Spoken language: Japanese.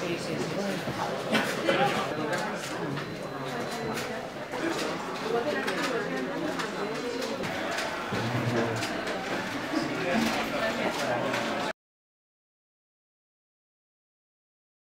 Sí, sí, sí.